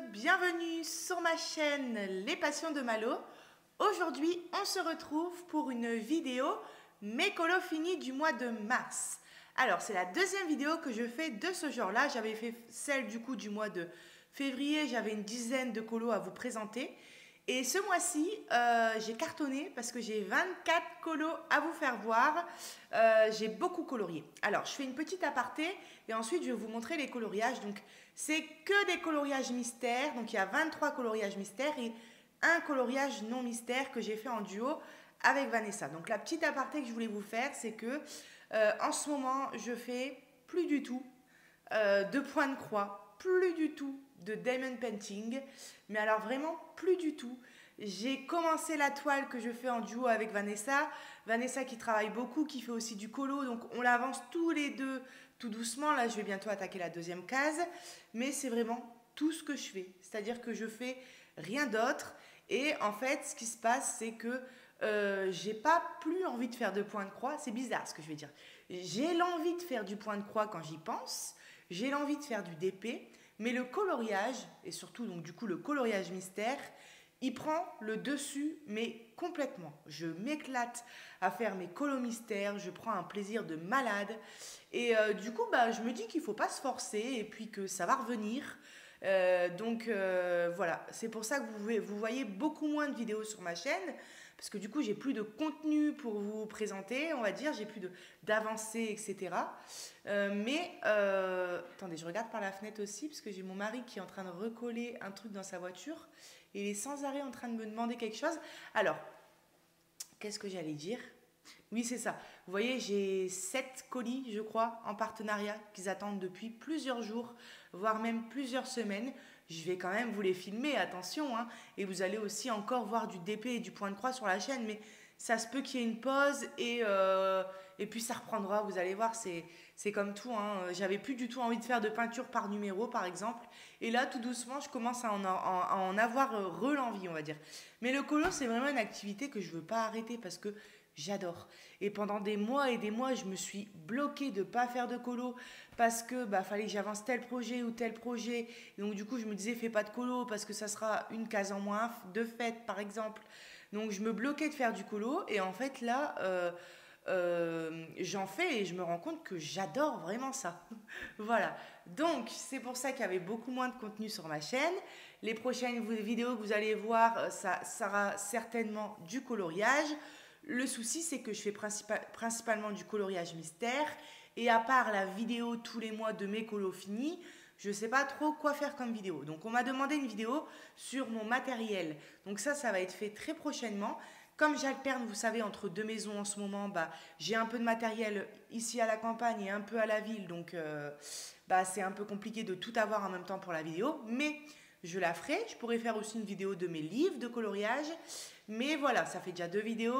bienvenue sur ma chaîne Les Passions de Malo. Aujourd'hui, on se retrouve pour une vidéo mes colos finis du mois de mars. Alors, c'est la deuxième vidéo que je fais de ce genre-là. J'avais fait celle du coup du mois de février, j'avais une dizaine de colos à vous présenter. Et ce mois-ci, euh, j'ai cartonné parce que j'ai 24 colos à vous faire voir. Euh, j'ai beaucoup colorié. Alors, je fais une petite aparté et ensuite je vais vous montrer les coloriages. Donc, c'est que des coloriages mystères. Donc, il y a 23 coloriages mystères et un coloriage non mystère que j'ai fait en duo avec Vanessa. Donc, la petite aparté que je voulais vous faire, c'est que euh, en ce moment, je fais plus du tout de points de croix, plus du tout de diamond painting, mais alors vraiment plus du tout. J'ai commencé la toile que je fais en duo avec Vanessa. Vanessa qui travaille beaucoup, qui fait aussi du colo, donc on l'avance tous les deux tout doucement. Là, je vais bientôt attaquer la deuxième case, mais c'est vraiment tout ce que je fais. C'est-à-dire que je fais rien d'autre. Et en fait, ce qui se passe, c'est que euh, j'ai pas plus envie de faire de point de croix. C'est bizarre ce que je vais dire. J'ai l'envie de faire du point de croix quand j'y pense. J'ai l'envie de faire du DP. Mais le coloriage, et surtout donc du coup le coloriage mystère, il prend le dessus, mais complètement. Je m'éclate à faire mes colos mystères, je prends un plaisir de malade. Et euh, du coup, bah, je me dis qu'il ne faut pas se forcer et puis que ça va revenir. Euh, donc euh, voilà, c'est pour ça que vous, voyez beaucoup moins de vidéos sur ma chaîne parce que du coup j'ai plus de contenu pour vous présenter, on va dire, j'ai plus d'avancées, etc. Mais, attendez, je regarde par la fenêtre aussi, parce que j'ai mon mari qui est en train de recoller un truc dans sa voiture, il est sans arrêt en train de me demander quelque chose. Alors, qu'est-ce que j'allais dire? Oui, c'est ça. Vous voyez, j'ai sept colis, je crois, en partenariat qu'ils attendent depuis plusieurs jours, voire même plusieurs semaines je vais quand même vous les filmer, attention. Hein. et vous allez aussi encore voir du DP et du point de croix sur la chaîne. Mais ça se peut qu'il y ait une pause et, euh, et puis ça reprendra. Vous allez voir, c'est comme tout. Hein. J'avais plus du tout envie de faire de peinture par numéro, par exemple. Et là, tout doucement, je commence à en, avoir euh, re l'envie, on va dire. Mais le colo, c'est vraiment une activité que je veux pas arrêter parce que J'adore. Et pendant des mois et des mois, je me suis bloquée de pas faire de colo parce que bah fallait que j'avance tel projet ou tel projet. Et donc du coup, je me disais fais pas de colo parce que ça sera une case en moins de fête par exemple. Donc je me bloquais de faire du colo et en fait là euh, euh, j'en fais et je me rends compte que j'adore vraiment ça. voilà. Donc c'est pour ça qu'il y avait beaucoup moins de contenu sur ma chaîne. Les prochaines vidéos que vous allez voir, euh, ça sera certainement du coloriage. Le souci, c'est que je fais principalement du coloriage mystère. Et à part la vidéo tous les mois de mes colos finis, je ne sais pas trop quoi faire comme vidéo. Donc on m'a demandé une vidéo sur mon matériel. Donc ça, ça va être fait très prochainement. Comme j'alterne, vous savez, entre deux maisons en ce moment, bah, j'ai un peu de matériel ici à la campagne et un peu à la ville. Donc euh, bah, c'est un peu compliqué de tout avoir en même temps pour la vidéo. Mais je la ferai. Je pourrais faire aussi une vidéo de mes livres de coloriage. Mais voilà, ça fait déjà deux vidéos,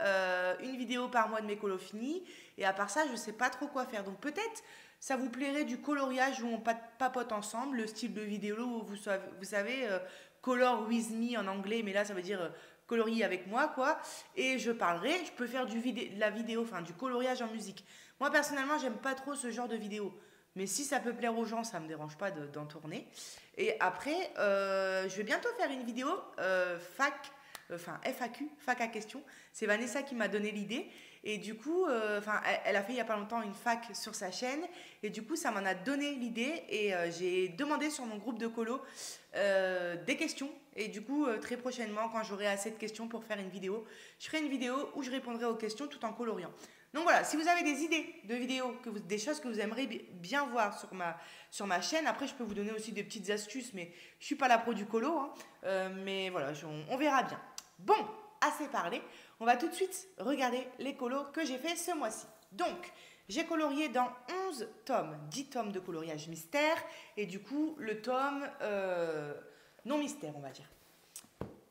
euh, une vidéo par mois de mes colos finis. Et à part ça, je ne sais pas trop quoi faire. Donc peut-être ça vous plairait du coloriage où on papote ensemble, le style de vidéo où vous, vous savez, euh, color with me en anglais, mais là ça veut dire euh, colorier avec moi, quoi. Et je parlerai, je peux faire du de la vidéo, enfin du coloriage en musique. Moi personnellement, j'aime pas trop ce genre de vidéo. Mais si ça peut plaire aux gens, ça ne me dérange pas d'en tourner. Et après, je vais bientôt faire une vidéo fac enfin FAQ, fac à question. C'est Vanessa qui m'a donné l'idée. Et du coup, euh, enfin, elle, a fait il n'y a pas longtemps une fac sur sa chaîne. Et du coup, ça m'en a donné l'idée. Et euh, j'ai demandé sur mon groupe de colo euh, des questions. Et du coup, très prochainement, quand j'aurai assez de questions pour faire une vidéo, je ferai une vidéo où je répondrai aux questions tout en coloriant. Donc voilà, si vous avez des idées de vidéos, des choses que vous aimeriez bien voir sur ma, sur ma chaîne, après je peux vous donner aussi des petites astuces, mais je suis pas la pro du colo, hein. mais voilà, on verra bien. Bon, assez parlé. On va tout de suite regarder les colos que j'ai fait ce mois-ci. Donc, j'ai colorié dans 11 tomes, 10 tomes de coloriage mystère et du coup le tome euh, non mystère, on va dire.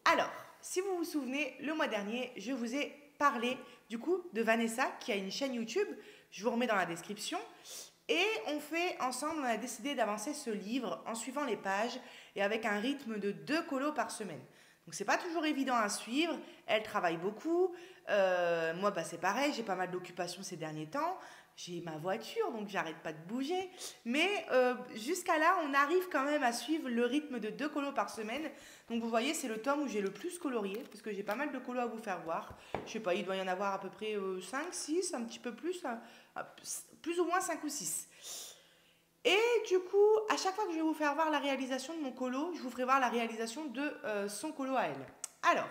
Alors, si vous vous souvenez, le mois dernier, je vous ai du coup de Vanessa qui a une chaîne YouTube. Je vous remets dans la description. Et on fait ensemble, on a décidé d'avancer ce livre en suivant les pages et avec un rythme de deux colos par semaine. Donc c'est pas toujours évident à suivre. Elle travaille beaucoup. Euh, moi, bah, c'est pareil, j'ai pas mal d'occupations ces derniers temps. J'ai ma voiture, donc j'arrête pas de bouger. Mais euh, jusqu'à là, on arrive quand même à suivre le rythme de deux colos par semaine. Donc vous voyez, c'est le tome où j'ai le plus colorié, parce que j'ai pas mal de colos à vous faire voir. Je sais pas, il doit y en avoir à peu près 5, 6, un petit peu plus, ah, plus ou moins 5 ou 6. Et du coup, à chaque fois que je vais vous faire voir la réalisation de mon colo, je vous ferai voir la réalisation de euh, son colo à elle. Alors,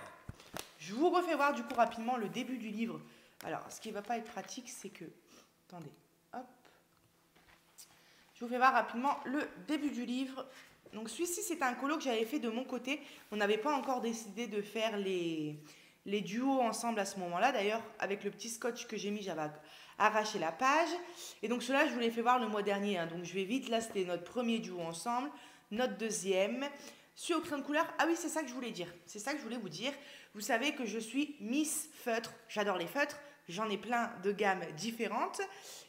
je vous refais voir du coup rapidement le début du livre. Alors, ce qui ne va pas être pratique, c'est que Attendez, hop. Je vous fais voir rapidement le début du livre. Donc celui-ci, c'est un colo que j'avais fait de mon côté. On n'avait pas encore décidé de faire les, les duos ensemble à ce moment-là. D'ailleurs, avec le petit scotch que j'ai mis, j'avais arraché la page. Et donc cela, je vous l'ai fait voir le mois dernier. Hein. Donc je vais vite. Là, c'était notre premier duo ensemble. Notre deuxième. Sur au crayon de couleur. Ah oui, c'est ça que je voulais dire. C'est ça que je voulais vous dire. Vous savez que je suis Miss Feutre. J'adore les feutres. J'en ai plein de gammes différentes.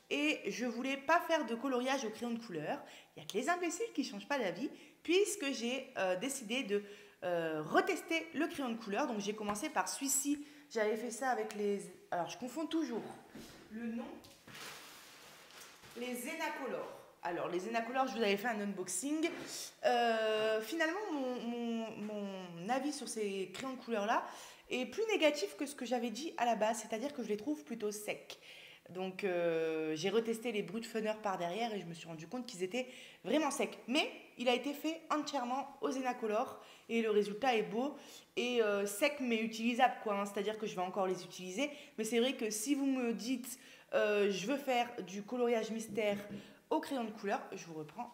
Et je voulais pas faire de coloriage au crayon de couleur. Il n'y a que les imbéciles qui ne changent pas d'avis, puisque j'ai euh, décidé de euh, retester le crayon de couleur. Donc j'ai commencé par celui-ci. J'avais fait ça avec les... Alors je confonds toujours le nom. Les Zenacolor. Alors les Zenacolor, je vous avais fait un unboxing. Euh, finalement, mon, mon avis sur ces crayons de couleur est plus négatif que ce que j'avais dit à la base, c'est-à-dire que je les trouve plutôt secs. Donc euh, j'ai retesté les brut funner par derrière et je me suis rendu compte qu'ils étaient vraiment secs. Mais il a été fait entièrement au Zenacolor et le résultat est beau et euh, sec mais utilisable quoi. Hein. C'est-à-dire que je vais encore les utiliser. Mais c'est vrai que si vous me dites euh, je veux faire du coloriage mystère au crayon de couleur, je vous reprends.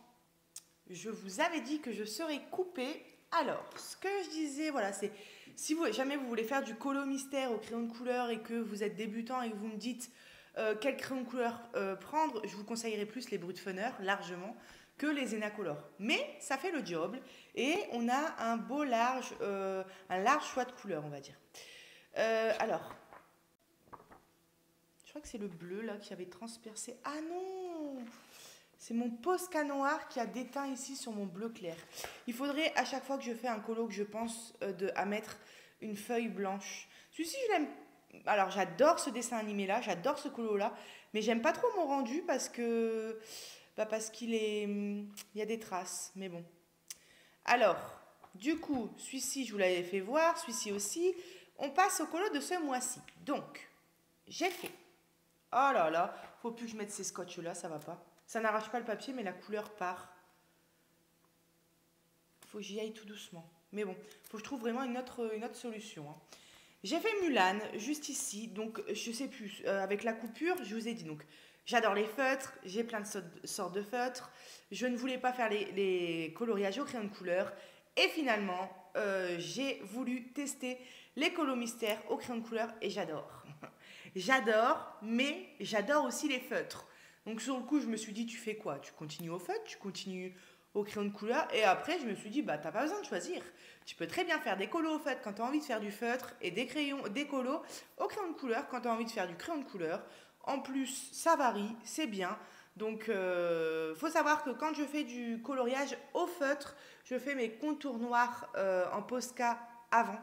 Je vous avais dit que je serais coupée. Alors, ce que je disais, voilà, c'est si jamais vous voulez faire du colo mystère au crayon de couleur et que vous êtes débutant et que vous me dites euh, quel crayon de couleur euh, prendre, je vous conseillerais plus les Brut Funner largement que les Enacolor. Mais ça fait le job et on a un beau large, euh, un large choix de couleurs, on va dire. alors, je crois que c'est le bleu là qui avait transpercé. Ah non c'est mon Posca noir qui a déteint ici sur mon bleu clair. Il faudrait à chaque fois que je fais un colo que je pense euh, à mettre une feuille blanche. Celui-ci, je l'aime. Alors, j'adore ce dessin animé là, j'adore ce colo là, mais j'aime pas trop mon rendu parce que. Bah parce qu'il est. Il y a des traces, mais bon. Alors, du coup, celui-ci, je vous l'avais fait voir, celui-ci aussi. On passe au colo de ce mois-ci. Donc, j'ai fait. Oh là là, faut plus que je mette ces scotch là, ça va pas. Ça n'arrache pas le papier, mais la couleur part. Faut que j'y aille tout doucement. Mais bon, faut que je trouve vraiment une autre, une autre solution. Hein. J'ai fait Mulan, juste ici. Donc, je sais plus. Euh, avec la coupure, je vous ai dit. Donc, j'adore les feutres. J'ai plein de sortes de feutres. Je ne voulais pas faire les, coloriages au crayon de couleur. Et finalement, euh, j'ai voulu tester les colos mystères au crayon de couleur. Et j'adore. j'adore, mais j'adore aussi les feutres. Donc sur le coup, je me suis dit, tu fais quoi? Tu continues au feutre, tu continues au crayon de couleur. Et après, je me suis dit, bah, t'as pas besoin de choisir. Tu peux très bien faire des colos au feutre quand tu as envie de faire du feutre et des crayons, des colos au crayon de couleur quand tu as envie de faire du crayon de couleur. En plus, ça varie, c'est bien. Donc, euh, faut savoir que quand je fais du coloriage au feutre, je fais mes contours noirs euh, en Posca avant.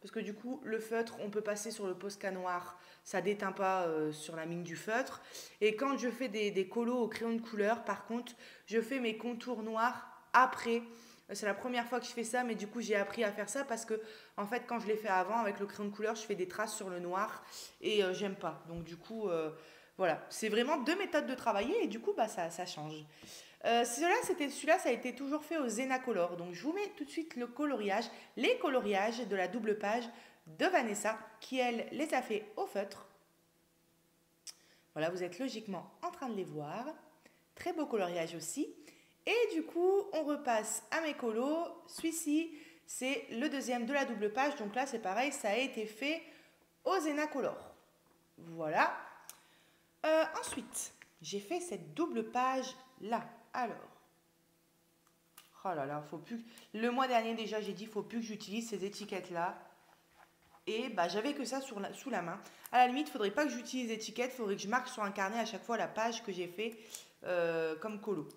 Parce que du coup, le feutre, on peut passer sur le Posca noir ça déteint pas euh, sur la mine du feutre. Et quand je fais des, colos au crayon de couleur, par contre, je fais mes contours noirs après. C'est la première fois que je fais ça, mais du coup j'ai appris à faire ça parce que en fait quand je l'ai fait avant avec le crayon de couleur, je fais des traces sur le noir et euh, j'aime pas. Donc du coup euh, voilà, c'est vraiment deux méthodes de travailler et du coup bah ça, change. celui-là, c'était celui-là, ça a été toujours fait au Zenacolor. Donc je vous mets tout de suite le coloriage, les coloriages de la double page de Vanessa qui, elle, les a fait au feutre. Voilà, vous êtes logiquement en train de les voir. Très beau coloriage aussi. Et du coup, on repasse à mes colos. Celui-ci, c'est le deuxième de la double page. Donc là, c'est pareil, ça a été fait au Zena Color. Voilà. Euh, ensuite, j'ai fait cette double page là. Alors, oh là là, faut plus. Le mois dernier déjà, j'ai dit, faut plus que j'utilise ces étiquettes là. Et bah, j'avais que ça sous la main. À la limite, il faudrait pas que j'utilise l'étiquette, il faudrait que je marque sur un carnet à chaque fois la page que j'ai fait euh, comme colo.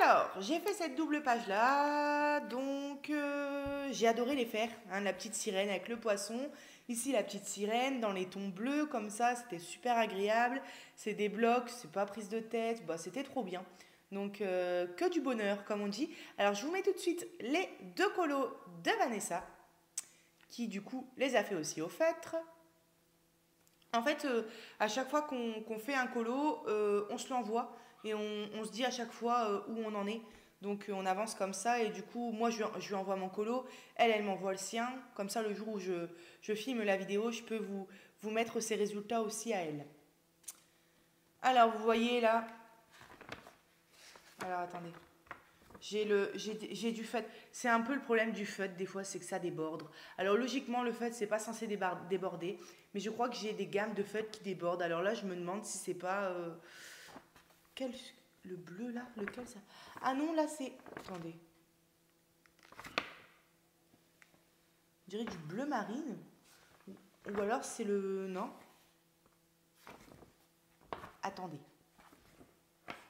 Alors, j'ai fait cette double page là, donc euh, j'ai adoré les faire. Hein, la petite sirène avec le poisson. Ici, la petite sirène dans les tons bleus comme ça, c'était super agréable. C'est des blocs, c'est pas prise de tête, bah, c'était trop bien. Donc, euh, que du bonheur, comme on dit. Alors, je vous mets tout de suite les deux colos de Vanessa, qui du coup les a fait aussi au feutre. En fait, euh, à chaque fois qu'on fait un colo, on se l'envoie et on, se dit à chaque fois euh, où on en est. Donc euh, on avance comme ça et du coup moi je, lui envoie mon colo, elle elle m'envoie le sien. Comme ça le jour où je, filme la vidéo, je peux vous, vous mettre ces résultats aussi à elle. Alors vous voyez là, alors attendez, j'ai le j'ai du feutre. C'est un peu le problème du feutre des fois, c'est que ça déborde. Alors logiquement le feutre c'est pas censé déborder, mais je crois que j'ai des gammes de feutre qui débordent. Alors là je me demande si c'est pas euh, le bleu là Lequel ça? Ah non, là c'est. Attendez. Je dirais du bleu marine. Ou alors c'est le. Non? Attendez.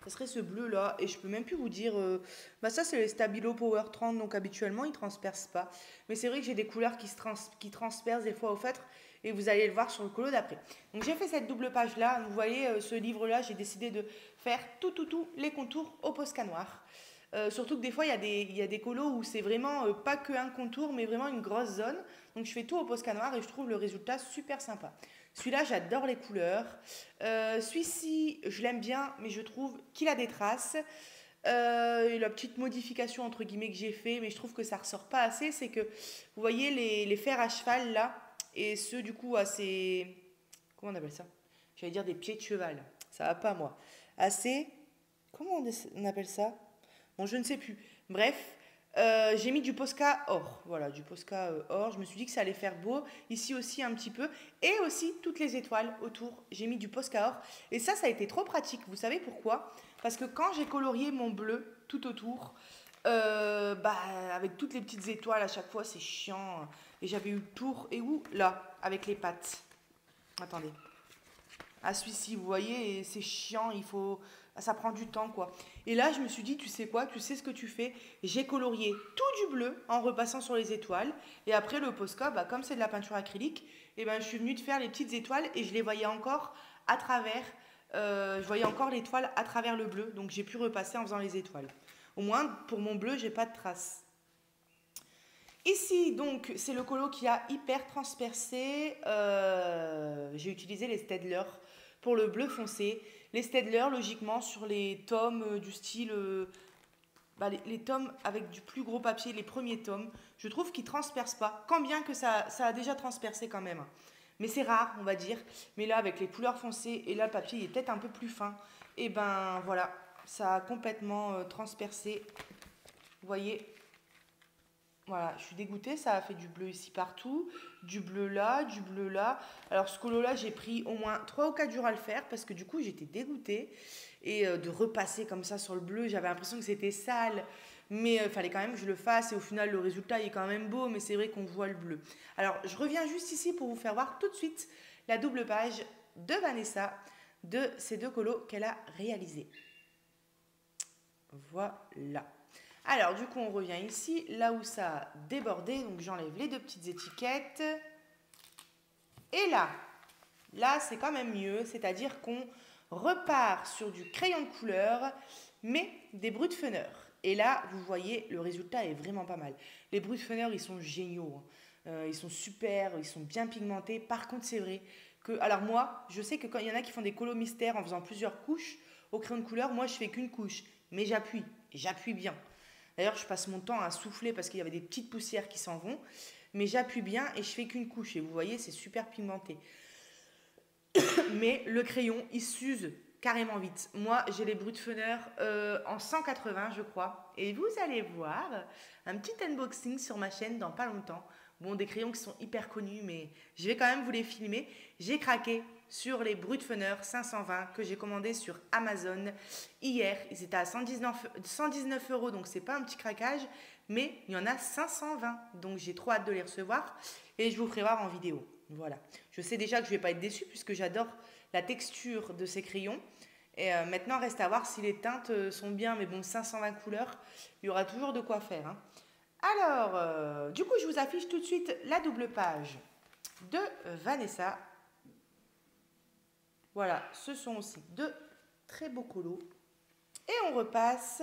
Ce serait ce bleu là. Et je peux même plus vous dire. Euh, bah ça c'est les Stabilo Power 30. Donc habituellement ils transpercent pas. Mais c'est vrai que j'ai des couleurs qui, se qui transpercent des fois au feutre et vous allez le voir sur le colo d'après. Donc j'ai fait cette double page là, vous voyez euh, ce livre là, j'ai décidé de faire tout tout tout les contours au Posca noir. Euh, surtout que des fois il y a des, il y a des colos où c'est vraiment pas que un contour mais vraiment une grosse zone. Donc je fais tout au Posca noir et je trouve le résultat super sympa. Celui-là j'adore les couleurs. Celui-ci je l'aime bien mais je trouve qu'il a des traces. la petite modification entre guillemets que j'ai fait, mais je trouve que ça ressort pas assez, c'est que vous voyez les, les fers à cheval là, et ceux du coup assez. Comment on appelle ça? J'allais dire des pieds de cheval. Ça va pas moi. Assez. Comment on appelle ça? Bon, je ne sais plus. Bref, euh, j'ai mis du Posca or. Voilà, du Posca euh, or. Je me suis dit que ça allait faire beau. Ici aussi un petit peu. Et aussi toutes les étoiles autour. J'ai mis du Posca or. Et ça, ça a été trop pratique. Vous savez pourquoi? Parce que quand j'ai colorié mon bleu tout autour, euh, bah, avec toutes les petites étoiles à chaque fois, c'est chiant. Et j'avais eu le tour, et où? Là, avec les pattes. Attendez. Ah, celui-ci, vous voyez, c'est chiant, il faut... Ça prend du temps, quoi. Et là, je me suis dit, tu sais quoi, tu sais ce que tu fais. J'ai colorié tout du bleu en repassant sur les étoiles. Et après, le Posca, bah, comme c'est de la peinture acrylique, et eh ben, je suis venue de faire les petites étoiles et je les voyais encore à travers... Euh, je voyais encore l'étoile à travers le bleu. Donc, j'ai pu repasser en faisant les étoiles. Au moins, pour mon bleu, j'ai pas de traces. Ici, donc, c'est le colo qui a hyper transpercé. Euh, j'ai utilisé les Stedler pour le bleu foncé. Les Stedler, logiquement, sur les tomes euh, du style... Euh, bah, les, tomes avec du plus gros papier, les premiers tomes, je trouve qu'ils transpercent pas. Quand bien que ça, ça a déjà transpercé quand même. Mais c'est rare, on va dire. Mais là, avec les couleurs foncées, et là, le papier est peut-être un peu plus fin. Et ben voilà, ça a complètement transpercé. Vous voyez, voilà, je suis dégoûtée, ça a fait du bleu ici partout, du bleu là, du bleu là. Alors ce colo-là, j'ai pris au moins 3 ou 4 jours à le faire parce que du coup, j'étais dégoûtée. Et euh, de repasser comme ça sur le bleu, j'avais l'impression que c'était sale. Mais il euh, fallait quand même que je le fasse et au final, le résultat est quand même beau, mais c'est vrai qu'on voit le bleu. Alors, je reviens juste ici pour vous faire voir tout de suite la double page de Vanessa de ces deux colos qu'elle a réalisés. Voilà. Alors, du coup, on revient ici, là où ça a débordé. Donc, j'enlève les deux petites étiquettes. Et là, là, c'est quand même mieux. C'est-à-dire qu'on repart sur du crayon de couleur, mais des bruts de feneur. Et là, vous voyez, le résultat est vraiment pas mal. Les bruts de feneur, ils sont géniaux. Hein. Euh, ils sont super, ils sont bien pigmentés. Par contre, c'est vrai que... Alors moi, je sais que quand il y en a qui font des colos mystères en faisant plusieurs couches au crayon de couleur, moi, je fais qu'une couche. Mais j'appuie, j'appuie bien. D'ailleurs, je passe mon temps à souffler parce qu'il y avait des petites poussières qui s'en vont. Mais j'appuie bien et je fais qu'une couche. Et vous voyez, c'est super pigmenté. mais le crayon, il s'use carrément vite. Moi, j'ai les bruts de fenêtre euh, en 180, je crois. Et vous allez voir un petit unboxing sur ma chaîne dans pas longtemps. Bon, des crayons qui sont hyper connus, mais je vais quand même vous les filmer. J'ai craqué sur les Brutfener 520 que j'ai commandé sur Amazon hier. Ils étaient à 119, 119 euros, donc c'est pas un petit craquage, mais il y en a 520. Donc j'ai trop hâte de les recevoir et je vous ferai voir en vidéo. Voilà. Je sais déjà que je vais pas être déçue puisque j'adore la texture de ces crayons. Et euh, maintenant, reste à voir si les teintes euh, sont bien. Mais bon, 520 couleurs, il y aura toujours de quoi faire. hein. Alors, euh, du coup, je vous affiche tout de suite la double page de Vanessa. Voilà, ce sont aussi de très beaux colos. Et on repasse.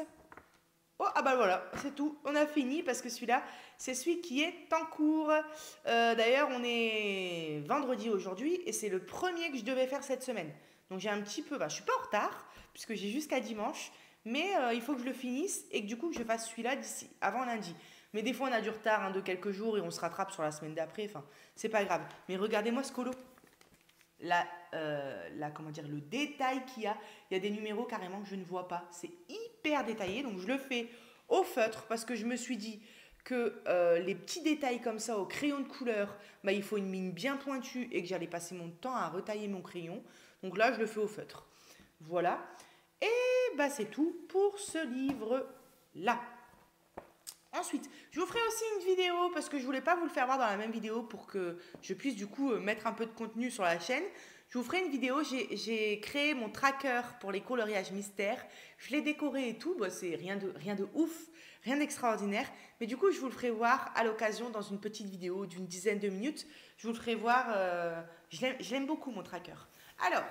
Oh, ah bah voilà, c'est tout. On a fini parce que celui-là, c'est celui qui est en cours. Euh, D'ailleurs, on est vendredi aujourd'hui et c'est le premier que je devais faire cette semaine. Donc j'ai un petit peu, bah, je suis pas en retard puisque j'ai jusqu'à dimanche, mais euh, il faut que je le finisse et que du coup je fasse celui-là d'ici avant lundi. Mais des fois on a du retard hein, de quelques jours et on se rattrape sur la semaine d'après. Enfin, c'est pas grave. Mais regardez-moi ce colo. La, euh, la, comment dire, le détail qu'il y a. Il y a des numéros carrément que je ne vois pas. C'est hyper détaillé. Donc je le fais au feutre parce que je me suis dit que euh, les petits détails comme ça au crayon de couleur, bah, il faut une mine bien pointue et que j'allais passer mon temps à retailler mon crayon. Donc là, je le fais au feutre. Voilà. Et bah, c'est tout pour ce livre-là. Ensuite, je vous ferai aussi une vidéo parce que je voulais pas vous le faire voir dans la même vidéo pour que je puisse du coup euh, mettre un peu de contenu sur la chaîne. Je vous ferai une vidéo, j'ai créé mon tracker pour les coloriages mystères. Je l'ai décoré et tout, bah, c'est rien de, rien de ouf, rien d'extraordinaire. Mais du coup, je vous le ferai voir à l'occasion dans une petite vidéo d'une dizaine de minutes. Je vous le ferai voir, euh, je l'aime beaucoup mon tracker. Alors,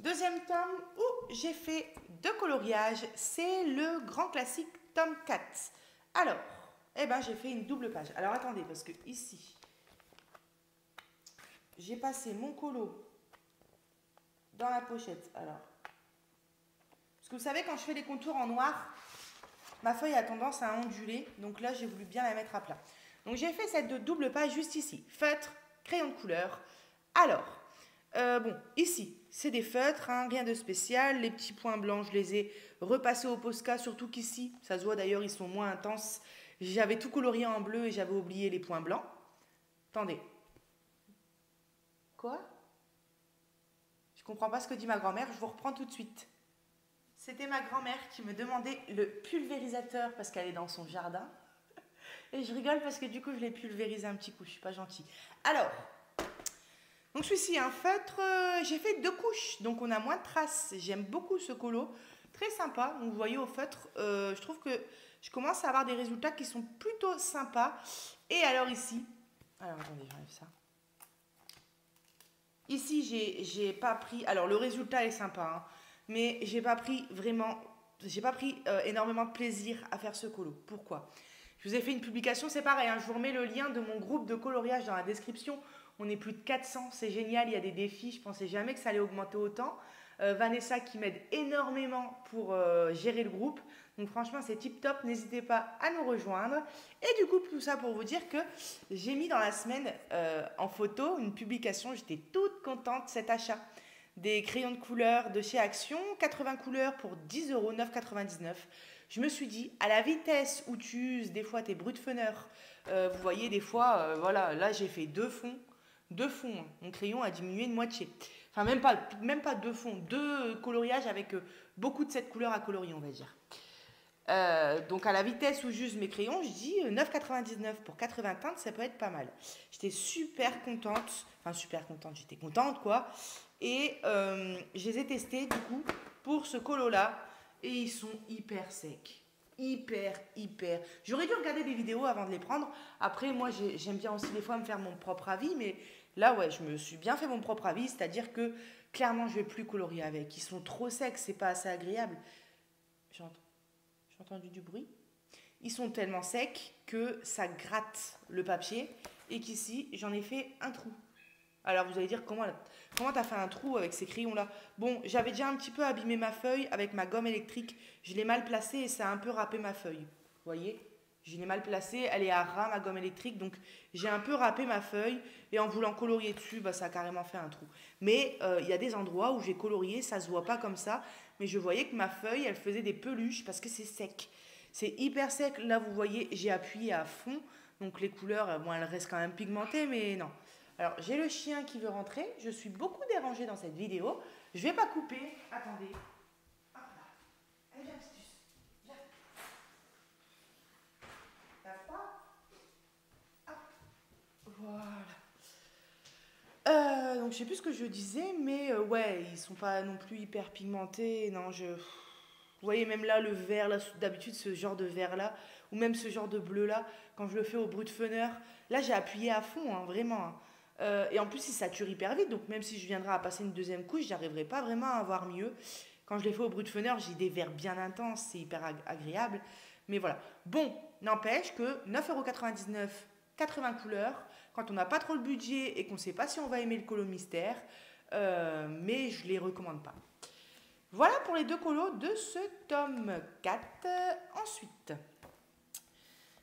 deuxième tome où j'ai fait deux coloriages, c'est le grand classique tome 4. Alors, eh ben, j'ai fait une double page. Alors, attendez, parce que ici, j'ai passé mon colo dans la pochette. Alors, parce que vous savez, quand je fais les contours en noir, ma feuille a tendance à onduler. Donc là, j'ai voulu bien la mettre à plat. Donc, j'ai fait cette double page juste ici. Feutre, crayon de couleur. Alors, euh, bon, ici, c'est des feutres, hein, rien de spécial. Les petits points blancs, je les ai repassés au Posca, surtout qu'ici, ça se voit d'ailleurs, ils sont moins intenses. J'avais tout colorié en bleu et j'avais oublié les points blancs. Attendez. Quoi? Je comprends pas ce que dit ma grand-mère, je vous reprends tout de suite. C'était ma grand-mère qui me demandait le pulvérisateur parce qu'elle est dans son jardin. Et je rigole parce que du coup, je l'ai pulvérisé un petit coup, je suis pas gentille. Alors, donc celui-ci, un feutre, euh, j'ai fait deux couches, donc on a moins de traces. J'aime beaucoup ce colo, très sympa. Donc vous voyez au feutre, euh, je trouve que je commence à avoir des résultats qui sont plutôt sympas. Et alors ici, alors attendez, j'enlève ça. Ici, j'ai pas pris, alors le résultat est sympa, hein, mais j'ai pas pris vraiment, j'ai pas pris euh, énormément de plaisir à faire ce colo. Pourquoi? Je vous ai fait une publication, c'est pareil, hein, je vous remets le lien de mon groupe de coloriage dans la description on est plus de 400, c'est génial, il y a des défis, je pensais jamais que ça allait augmenter autant. Euh, Vanessa qui m'aide énormément pour euh, gérer le groupe. Donc franchement, c'est tip top, n'hésitez pas à nous rejoindre. Et du coup, tout ça pour vous dire que j'ai mis dans la semaine euh, en photo une publication, j'étais toute contente de cet achat. Des crayons de couleur de chez Action, 80 couleurs pour 10 euros, 9,99. Je me suis dit, à la vitesse où tu uses des fois tes brutes feneurs, vous voyez, des fois, voilà, là j'ai fait deux fonds deux fonds. Mon crayon a diminué de moitié. Enfin, même pas, même pas deux fonds, deux coloriages avec euh, beaucoup de cette couleur à colorier, on va dire. Euh, donc à la vitesse où j'use mes crayons, je dis 9,99 euh, pour 80 teintes, ça peut être pas mal. J'étais super contente, enfin super contente, j'étais contente quoi. Et je les ai testés du coup pour ce colo là et ils sont hyper secs hyper, hyper. J'aurais dû regarder des vidéos avant de les prendre. Après, moi, j'aime bien aussi des fois me faire mon propre avis, mais Là, ouais, je me suis bien fait mon propre avis, c'est-à-dire que clairement, je vais plus colorier avec. Ils sont trop secs, c'est pas assez agréable. J'ai entendu du bruit. Ils sont tellement secs que ça gratte le papier et qu'ici, j'en ai fait un trou. Alors vous allez dire comment comment t'as fait un trou avec ces crayons là Bon, j'avais déjà un petit peu abîmé ma feuille avec ma gomme électrique. Je l'ai mal placée et ça a un peu râpé ma feuille. Voyez? Je l'ai mal placée, elle est à ras ma gomme électrique, donc j'ai un peu râpé ma feuille et en voulant colorier dessus, bah, ça a carrément fait un trou. Mais euh, il y a des endroits où j'ai colorié, ça se voit pas comme ça, mais je voyais que ma feuille, elle faisait des peluches parce que c'est sec. C'est hyper sec, là vous voyez, j'ai appuyé à fond, donc les couleurs, euh, bon, elles restent quand même pigmentées, mais non. Alors j'ai le chien qui veut rentrer, je suis beaucoup dérangée dans cette vidéo, je vais pas couper, attendez, Voilà. Euh, donc je sais plus ce que je disais, mais euh, ouais, ils sont pas non plus hyper pigmentés. Non, je. Vous voyez, même là, le vert, d'habitude, ce genre de vert là, ou même ce genre de bleu là, quand je le fais au brut funner, là, j'ai appuyé à fond, hein, vraiment. Hein. Euh, et en plus, il sature hyper vite, donc même si je viendrai à passer une deuxième couche, j'arriverai pas vraiment à avoir mieux. Quand je les fais au brut funner, j'ai des verres bien intenses, c'est hyper agréable. Mais voilà. Bon, n'empêche que 9,99€, 80 couleurs, quand on n'a pas trop le budget et qu'on ne sait pas si on va aimer le colo mystère, euh, mais je ne les recommande pas. Voilà pour les deux colos de ce tome 4. Ensuite,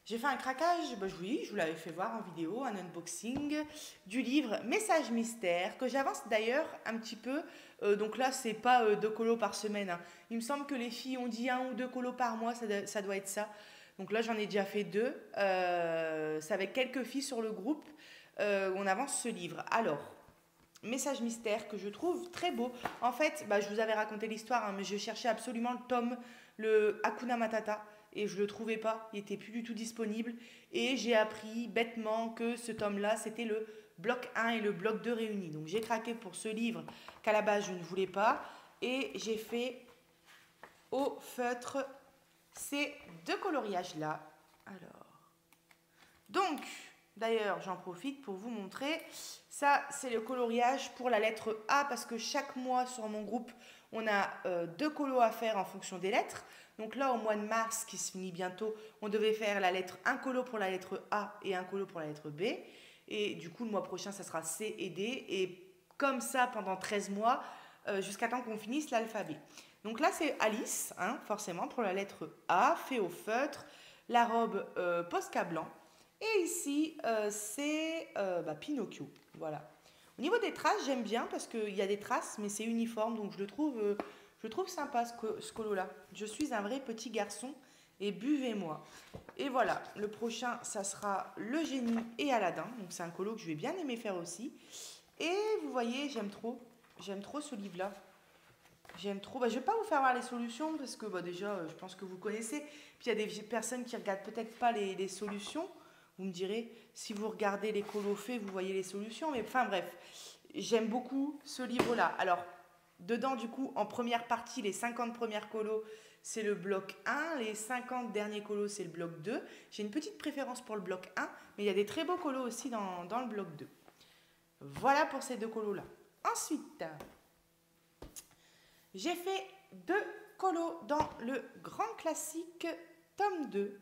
j'ai fait un craquage, bah, je vous l'avais fait voir en vidéo, un unboxing du livre Message mystère, que j'avance d'ailleurs un petit peu. Euh, donc là, c'est pas euh, deux colos par semaine. Hein. Il me semble que les filles ont dit un ou deux colos par mois, ça, doit être ça. Donc là, j'en ai déjà fait deux. Euh, c'est avec quelques filles sur le groupe. Euh, on avance ce livre. Alors, message mystère que je trouve très beau. En fait, bah, je vous avais raconté l'histoire, hein, mais je cherchais absolument le tome, le Hakuna Matata, et je ne le trouvais pas. Il était plus du tout disponible. Et j'ai appris bêtement que ce tome-là, c'était le bloc 1 et le bloc 2 réunis. Donc j'ai craqué pour ce livre qu'à la base je ne voulais pas. Et j'ai fait au feutre ces deux coloriages-là. Alors, donc, D'ailleurs, j'en profite pour vous montrer. Ça, c'est le coloriage pour la lettre A parce que chaque mois sur mon groupe, on a euh, deux colos à faire en fonction des lettres. Donc là, au mois de mars, qui se finit bientôt, on devait faire la lettre un colo pour la lettre A et un colo pour la lettre B. Et du coup, le mois prochain, ça sera C et D. Et comme ça, pendant 13 mois, euh, jusqu'à temps qu'on finisse l'alphabet. Donc là, c'est Alice, hein, forcément, pour la lettre A, fait au feutre, la robe euh, Posca blanc. Et ici, euh, c'est euh, bah, Pinocchio. Voilà. Au niveau des traces, j'aime bien parce qu'il y a des traces, mais c'est uniforme, donc je le trouve, je trouve sympa ce, colo-là. Je suis un vrai petit garçon et buvez-moi. Et voilà, le prochain, ça sera Le Génie et Aladdin. Donc c'est un colo que je vais bien aimer faire aussi. Et vous voyez, j'aime trop, j'aime trop ce livre-là. J'aime trop. Bah, je ne vais pas vous faire voir les solutions parce que bah, déjà, je pense que vous connaissez. Puis il y a des personnes qui regardent peut-être pas les solutions. Vous me direz, si vous regardez les colos faits, vous voyez les solutions. Mais enfin bref, j'aime beaucoup ce livre-là. Alors, dedans, du coup, en première partie, les 50 premières colos, c'est le bloc 1. Les 50 derniers colos, c'est le bloc 2. J'ai une petite préférence pour le bloc 1, mais il y a des très beaux colos aussi dans, dans le bloc 2. Voilà pour ces deux colos-là. Ensuite, j'ai fait deux colos dans le grand classique tome 2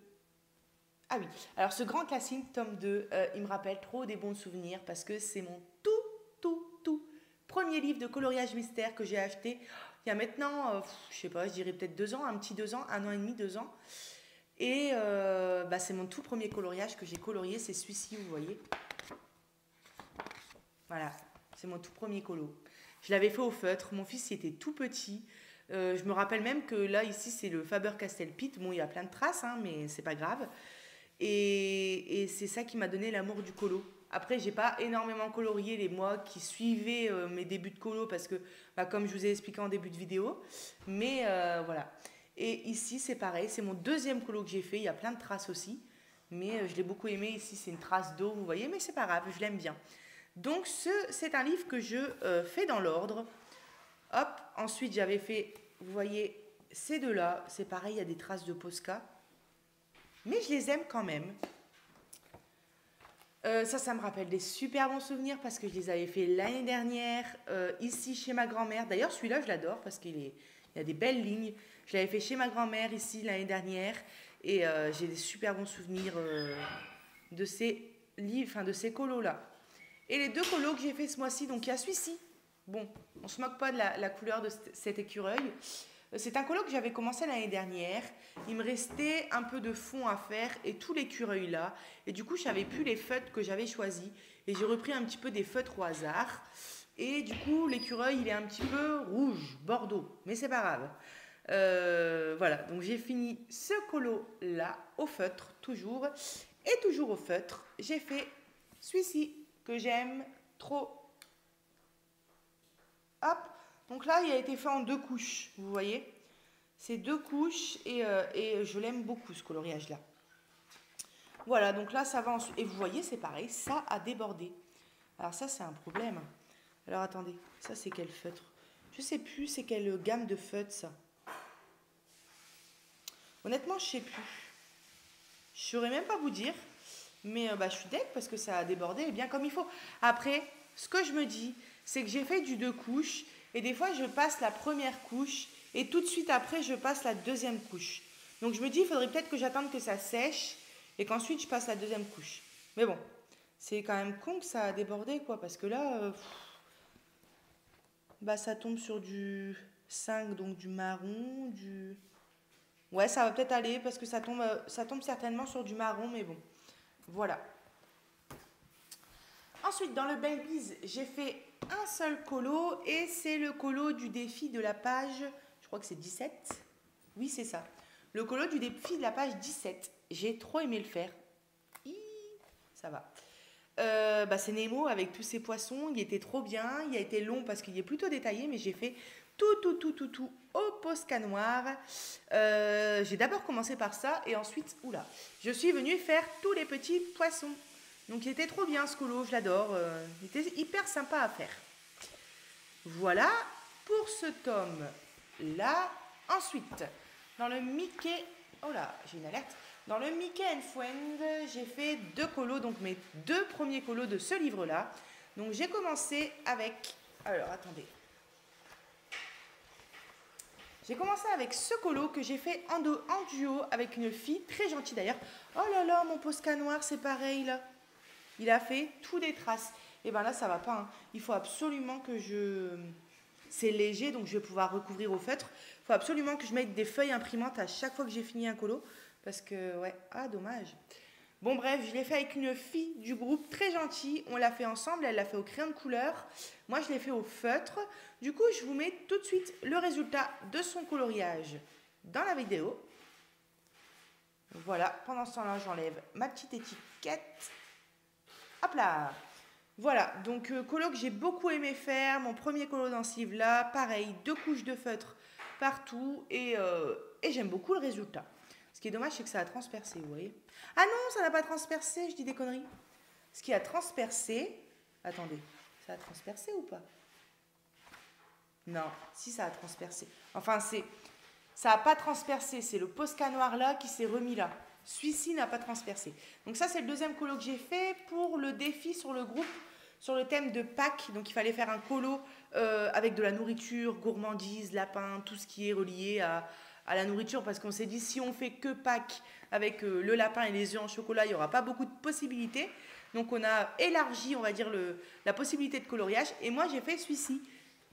ah oui, alors ce grand classique, tome 2, euh, il me rappelle trop des bons souvenirs parce que c'est mon tout, tout, tout premier livre de coloriage mystère que j'ai acheté il y a maintenant, je euh, je sais pas, je dirais peut-être deux ans, un petit deux ans, un an et demi, deux ans. Et euh, bah, c'est mon tout premier coloriage que j'ai colorié, c'est celui-ci, vous voyez. Voilà, c'est mon tout premier colo. Je l'avais fait au feutre, mon fils il était tout petit. je me rappelle même que là, ici, c'est le Faber-Castell Pit. Bon, il y a plein de traces, hein, mais c'est pas grave. Et, c'est ça qui m'a donné l'amour du colo. Après, j'ai pas énormément colorié les mois qui suivaient euh, mes débuts de colo parce que, bah, comme je vous ai expliqué en début de vidéo, mais euh, voilà. Et ici, c'est pareil, c'est mon deuxième colo que j'ai fait. Il y a plein de traces aussi, mais euh, je l'ai beaucoup aimé. Ici, c'est une trace d'eau, vous voyez, mais c'est pas grave, je l'aime bien. Donc, c'est un livre que je fais dans l'ordre. Hop, ensuite, j'avais fait, vous voyez, ces deux-là, c'est pareil, il y a des traces de Posca. Mais je les aime quand même. Euh, ça, ça me rappelle des super bons souvenirs parce que je les avais fait l'année dernière euh, ici chez ma grand-mère. D'ailleurs, celui-là, je l'adore parce qu'il y a des belles lignes. Je l'avais fait chez ma grand-mère ici l'année dernière et euh, j'ai des super bons souvenirs de ces livres, enfin de ces colos là. Et les deux colos que j'ai fait ce mois-ci, donc il y a celui-ci. Bon, on se moque pas de la, couleur de cet écureuil. C'est un colloque que j'avais commencé l'année dernière. Il me restait un peu de fond à faire et tout l'écureuil là. Et du coup, je savais plus les feutres que j'avais choisis. Et j'ai repris un petit peu des feutres au hasard. Et du coup, l'écureuil, il est un petit peu rouge, bordeaux. Mais c'est pas grave. Euh, voilà, donc j'ai fini ce colo là au feutre, toujours. Et toujours au feutre, j'ai fait celui-ci que j'aime trop. Hop, donc là, il a été fait en deux couches, vous voyez. C'est deux couches et, euh, je l'aime beaucoup ce coloriage-là. Voilà, donc là, ça va Et vous voyez, c'est pareil, ça a débordé. Alors ça, c'est un problème. Alors attendez, ça c'est quel feutre? Je sais plus, c'est quelle gamme de feutres ça Honnêtement, je sais plus. Je saurais même pas vous dire. Mais euh, bah, je suis deck parce que ça a débordé bien comme il faut. Après, ce que je me dis, c'est que j'ai fait du deux couches. Et des fois, je passe la première couche. Et tout de suite après, je passe la deuxième couche. Donc je me dis, il faudrait peut-être que j'attende que ça sèche. Et qu'ensuite, je passe la deuxième couche. Mais bon, c'est quand même con que ça a débordé, quoi. Parce que là, euh, bah, ça tombe sur du 5, donc du marron, du... Ouais, ça va peut-être aller parce que ça tombe, euh, ça tombe certainement sur du marron, mais bon. Voilà. Ensuite, dans le Babies, j'ai fait un seul colo et c'est le colo du défi de la page, je crois que c'est 17. Oui, c'est ça. Le colo du défi de la page 17. J'ai trop aimé le faire. ça va. Euh, bah, c'est Nemo avec tous ses poissons. Il était trop bien. Il a été long parce qu'il est plutôt détaillé, mais j'ai fait tout, tout, tout, tout, tout au Posca noir. Euh, j'ai d'abord commencé par ça et ensuite, oula, je suis venue faire tous les petits poissons. Donc il était trop bien ce colo, je l'adore. Euh, il était hyper sympa à faire. Voilà pour ce tome là. Ensuite, dans le Mickey, oh là, j'ai une alerte. Dans le Mickey and Friend, j'ai fait deux colos, donc mes deux premiers colos de ce livre-là. Donc j'ai commencé avec, alors attendez, j'ai commencé avec ce colo que j'ai fait en, duo avec une fille, très gentille d'ailleurs. Oh là là, mon Posca noir, c'est pareil là. Il a fait tous des traces. Et ben là, ça va pas. Hein. Il faut absolument que je... C'est léger, donc je vais pouvoir recouvrir au feutre. Il faut absolument que je mette des feuilles imprimantes à chaque fois que j'ai fini un colo. Parce que, ouais, ah, dommage. Bon, bref, je l'ai fait avec une fille du groupe très gentille. On l'a fait ensemble. Elle l'a fait au crayon de couleur. Moi, je l'ai fait au feutre. Du coup, je vous mets tout de suite le résultat de son coloriage dans la vidéo. Voilà, pendant ce temps-là, j'enlève ma petite étiquette. Hop là Voilà, donc euh, colo que j'ai beaucoup aimé faire. Mon premier colo dans ce livre-là. Pareil, deux couches de feutre partout. Et, euh, et j'aime beaucoup le résultat. Ce qui est dommage, c'est que ça a transpercé, vous voyez. Ah non, ça n'a pas transpercé, je dis des conneries. Ce qui a transpercé... Attendez, ça a transpercé ou pas? Non, si ça a transpercé. Enfin, c'est... Ça n'a pas transpercé, c'est le Posca noir là qui s'est remis là. Celui-ci n'a pas transpercé. Donc ça, c'est le deuxième colo que j'ai fait pour le défi sur le groupe, sur le thème de Pâques. Donc il fallait faire un colo euh, avec de la nourriture, gourmandise, lapin, tout ce qui est relié à, à la nourriture parce qu'on s'est dit si on fait que Pâques avec euh, le lapin et les œufs en chocolat, il n'y aura pas beaucoup de possibilités. Donc on a élargi, on va dire, la possibilité de coloriage. Et moi, j'ai fait celui-ci,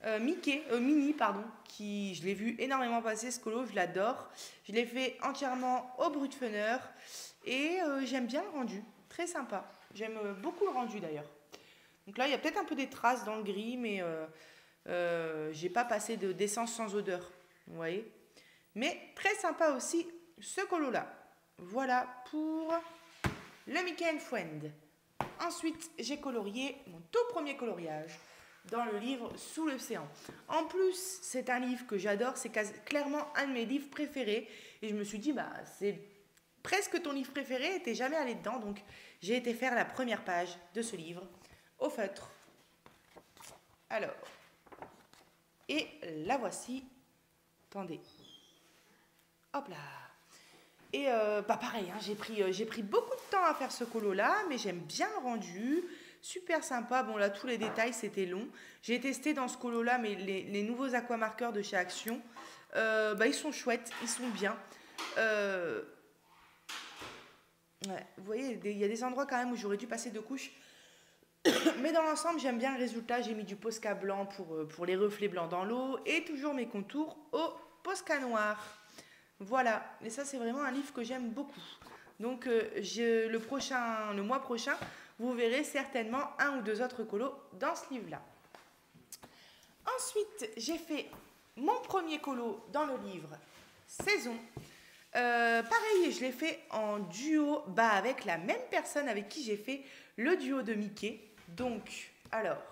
euh, Mickey, euh, Mini, pardon, qui, je l'ai vu énormément passer, ce colo, je l'adore. Je l'ai fait entièrement au brut funner et j'aime bien le rendu, très sympa. J'aime beaucoup le rendu d'ailleurs. Donc là, il y a peut-être un peu des traces dans le gris, mais j'ai pas passé d'essence sans odeur, vous voyez? Mais très sympa aussi ce colo-là. Voilà pour le Mickey Friend. Ensuite, j'ai colorié mon tout premier coloriage dans le livre Sous l'océan. En plus, c'est un livre que j'adore, c'est clairement un de mes livres préférés. Et je me suis dit, bah, c'est presque ton livre préféré et t'es jamais allé dedans. Donc, j'ai été faire la première page de ce livre au feutre. Alors, et la voici. Attendez, Hop là Et euh, bah pareil, hein, j'ai pris, euh, beaucoup de temps à faire ce colo-là, mais j'aime bien le rendu. Super sympa. Bon, là, tous les détails, c'était long. J'ai testé dans ce colo-là, mais les, nouveaux aquamarqueurs de chez Action, euh, bah, ils sont chouettes, ils sont bien. vous voyez, il y a des endroits quand même où j'aurais dû passer deux couches. Mais dans l'ensemble, j'aime bien le résultat. J'ai mis du Posca blanc pour les reflets blancs dans l'eau et toujours mes contours au Posca noir. Voilà, et ça c'est vraiment un livre que j'aime beaucoup. Donc euh, le, mois prochain, vous verrez certainement un ou deux autres colos dans ce livre-là. Ensuite, j'ai fait mon premier colo dans le livre Saison. Euh, pareil, je l'ai fait en duo bah, avec la même personne avec qui j'ai fait le duo de Mickey. Donc, alors,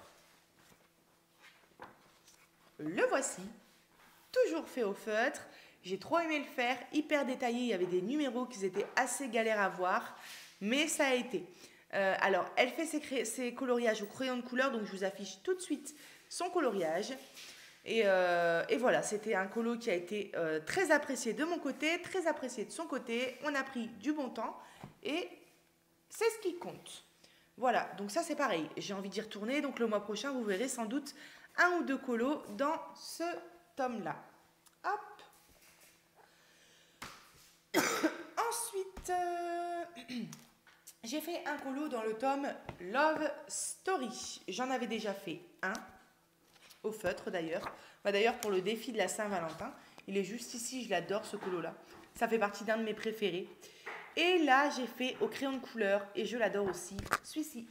le voici, toujours fait au feutre. J'ai trop aimé le faire, hyper détaillé. Il y avait des numéros qui étaient assez galères à voir, mais ça a été. Euh, alors, elle fait ses, coloriages au crayon de couleur, donc je vous affiche tout de suite son coloriage. Et, euh, voilà, c'était un colo qui a été euh, très apprécié de mon côté, très apprécié de son côté. On a pris du bon temps et c'est ce qui compte. Voilà, donc ça c'est pareil. J'ai envie d'y retourner, donc le mois prochain, vous verrez sans doute un ou deux colos dans ce tome-là. Hop. Ensuite, J'ai fait un colo dans le tome Love Story. J'en avais déjà fait un, au feutre d'ailleurs. Bah, d'ailleurs, pour le défi de la Saint-Valentin, il est juste ici, je l'adore ce colo-là. Ça fait partie d'un de mes préférés. Et là, j'ai fait au crayon de couleur, et je l'adore aussi, celui-ci.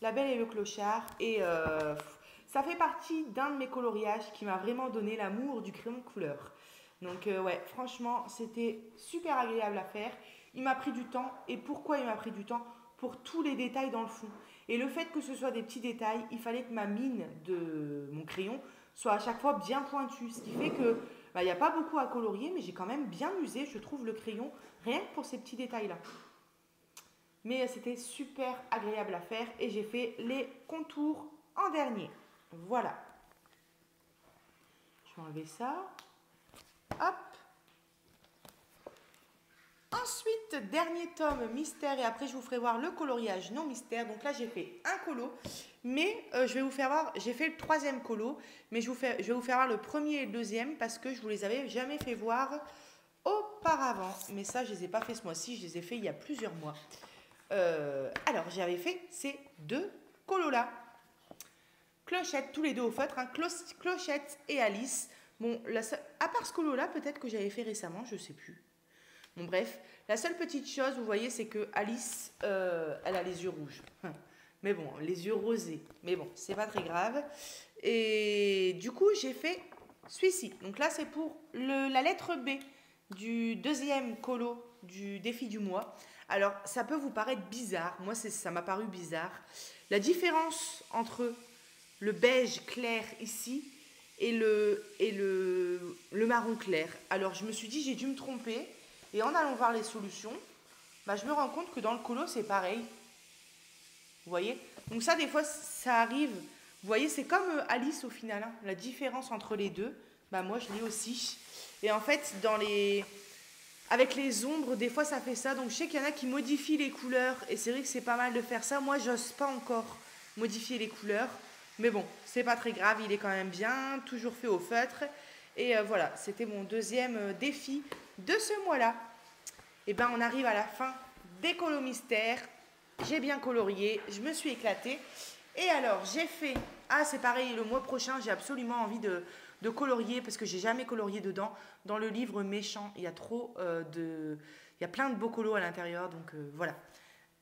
La Belle et le Clochard. Et euh, ça fait partie d'un de mes coloriages qui m'a vraiment donné l'amour du crayon de couleur. Donc euh, ouais, franchement, c'était super agréable à faire. Il m'a pris du temps. Et pourquoi il m'a pris du temps? Pour tous les détails dans le fond. Et le fait que ce soit des petits détails, il fallait que ma mine de mon crayon soit à chaque fois bien pointue. Ce qui fait que bah, il n'y a pas beaucoup à colorier, mais j'ai quand même bien usé, je trouve, le crayon, rien que pour ces petits détails-là. Mais euh, c'était super agréable à faire et j'ai fait les contours en dernier. Voilà. Je vais enlever ça. Hop. Ensuite, dernier tome mystère et après je vous ferai voir le coloriage non mystère. Donc là j'ai fait un colo, mais euh, je vais vous faire voir, j'ai fait le troisième colo, mais je, vous fais, vais vous faire voir le premier et le deuxième parce que je vous les avais jamais fait voir auparavant. Mais ça je les ai pas fait ce mois-ci, je les ai fait il y a plusieurs mois. Euh, alors j'avais fait ces deux colos là. Clochette, tous les deux au feutre, hein. Clochette et Alice. Bon, à part ce colo là, peut-être que j'avais fait récemment, je sais plus. Bon, bref, la seule petite chose, vous voyez, c'est que Alice, euh, elle a les yeux rouges. Mais bon, les yeux rosés. Mais bon, c'est pas très grave. Et du coup, j'ai fait celui-ci. Donc là, c'est pour la lettre B du deuxième colo du défi du mois. Alors, ça peut vous paraître bizarre. Moi, ça m'a paru bizarre. La différence entre le beige clair ici et le, et le, le marron clair. Alors, je me suis dit, j'ai dû me tromper. Et en allant voir les solutions, bah, je me rends compte que dans le colo, c'est pareil. Vous voyez? Donc ça, des fois, ça arrive. Vous voyez, c'est comme euh, Alice au final. Hein. la différence entre les deux, bah, moi, je l'ai aussi. Et en fait, dans les... Avec les ombres, des fois, ça fait ça. Donc, je sais qu'il y en a qui modifient les couleurs. Et c'est vrai que c'est pas mal de faire ça. Moi, j'ose pas encore modifier les couleurs. Mais bon, c'est pas très grave. Il est quand même bien. Toujours fait au feutre. Et euh, voilà, c'était mon deuxième euh, défi de ce mois-là. Et eh ben on arrive à la fin des colos. J'ai bien colorié, je me suis éclatée. Et alors, j'ai fait... Ah, c'est pareil, le mois prochain, j'ai absolument envie de, colorier parce que j'ai jamais colorié dedans. Dans le livre méchant, il y a trop euh, de... Il y a plein de beaux colos à l'intérieur, donc voilà.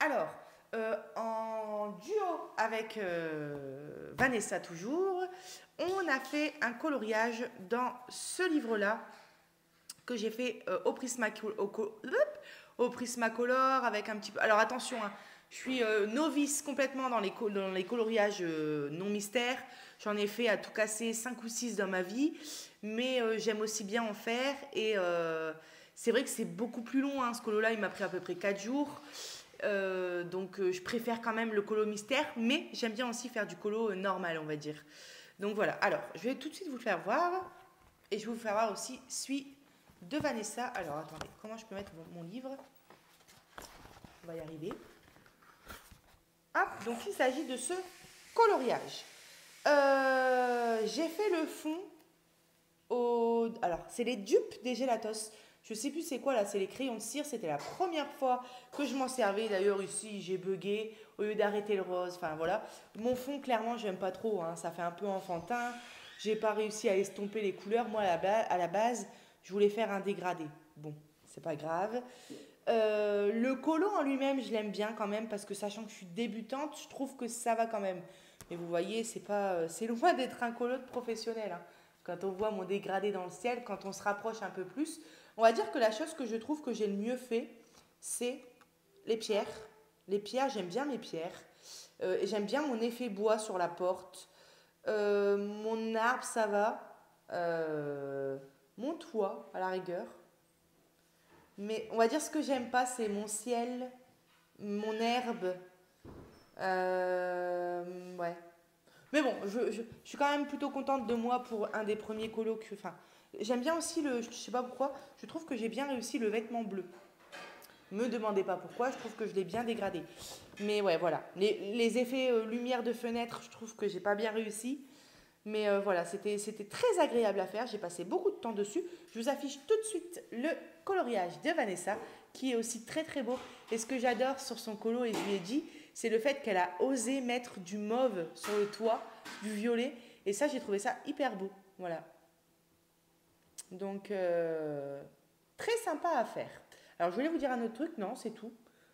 Alors, euh, en duo avec Vanessa toujours, on a fait un coloriage dans ce livre-là que j'ai fait euh, au, Prismacolor, avec un petit peu... Alors attention, hein, je suis euh, novice complètement dans les, coloriages euh, non mystères. J'en ai fait à tout casser 5 ou 6 dans ma vie, mais j'aime aussi bien en faire. Et c'est vrai que c'est beaucoup plus long. Hein. Ce colo-là, il m'a pris à peu près 4 jours. Donc je préfère quand même le colo mystère, mais j'aime bien aussi faire du colo normal, on va dire. Donc voilà, alors je vais tout de suite vous faire voir. Et je vais vous faire voir aussi celui de Vanessa. Alors, attendez, comment je peux mettre mon, livre? On va y arriver. Ah, donc il s'agit de ce coloriage. Euh, j'ai fait le fond au... Alors, c'est les dupes des Gelatos. Je sais plus c'est quoi là, c'est les crayons de cire. C'était la première fois que je m'en servais. D'ailleurs, ici, j'ai bugué au lieu d'arrêter le rose. Enfin, voilà. Mon fond, clairement, j'aime pas trop. Hein. Ça fait un peu enfantin. J'ai pas réussi à estomper les couleurs. Moi, à la base, je voulais faire un dégradé. Bon, c'est pas grave. Euh, le colo en lui-même, je l'aime bien quand même parce que sachant que je suis débutante, je trouve que ça va quand même. Mais vous voyez, c'est euh, loin d'être un colo de professionnel. Hein. Quand on voit mon dégradé dans le ciel, quand on se rapproche un peu plus, on va dire que la chose que je trouve que j'ai le mieux fait, c'est les pierres. Les pierres, j'aime bien mes pierres. Euh, j'aime bien mon effet bois sur la porte. mon arbre, ça va. Euh, mon toit à la rigueur. Mais on va dire ce que j'aime pas, c'est mon ciel, mon herbe Euh, ouais. Mais bon, je, suis quand même plutôt contente de moi pour un des premiers colos que. Enfin, j'aime bien aussi le. Je sais pas pourquoi, je trouve que j'ai bien réussi le vêtement bleu. Me demandez pas pourquoi, je trouve que je l'ai bien dégradé. Mais ouais, voilà. Les, effets euh, lumière de fenêtre, je trouve que j'ai pas bien réussi. Mais euh, voilà, c'était très agréable à faire. J'ai passé beaucoup de temps dessus. Je vous affiche tout de suite le coloriage de Vanessa, qui est aussi très très beau. Et ce que j'adore sur son colo, et je lui ai dit, c'est le fait qu'elle a osé mettre du mauve sur le toit, du violet. Et ça, j'ai trouvé ça hyper beau. Voilà. Donc, euh, très sympa à faire. Alors, je voulais vous dire un autre truc. Non, c'est tout.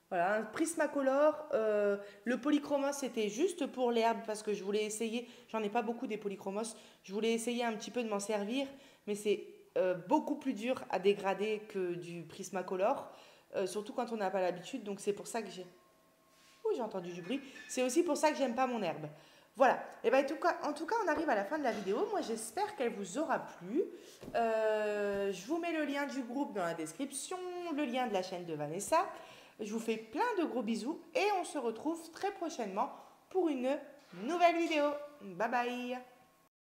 Voilà, un Prismacolor. Euh, le polychromos, c'était juste pour l'herbe parce que je voulais essayer. J'en ai pas beaucoup des polychromos. Je voulais essayer un petit peu de m'en servir, mais c'est euh, beaucoup plus dur à dégrader que du Prismacolor, surtout quand on n'a pas l'habitude. Donc c'est pour ça que j'ai. Ouh, j'ai entendu du bruit. C'est aussi pour ça que j'aime pas mon herbe. Voilà. Et ben, en, tout cas, en tout cas, on arrive à la fin de la vidéo. Moi, j'espère qu'elle vous aura plu. je vous mets le lien du groupe dans la description, le lien de la chaîne de Vanessa. Je vous fais plein de gros bisous et on se retrouve très prochainement pour une nouvelle vidéo. Bye bye